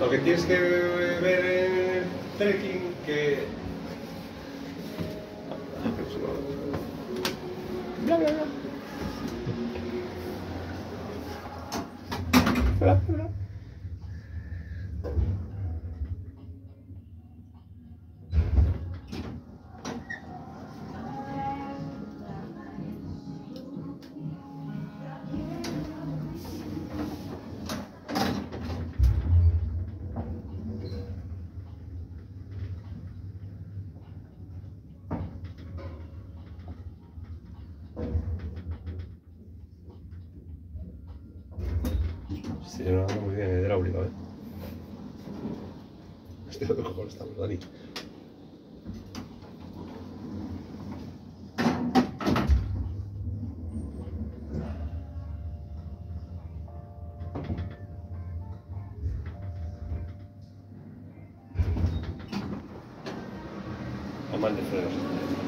Lo que tienes que ver en trekking que... Bla, bla, bla. Bla. Sí, no anda muy bien hidráulico, ¿eh? Este otro cojón estamos, Dani. Mal de.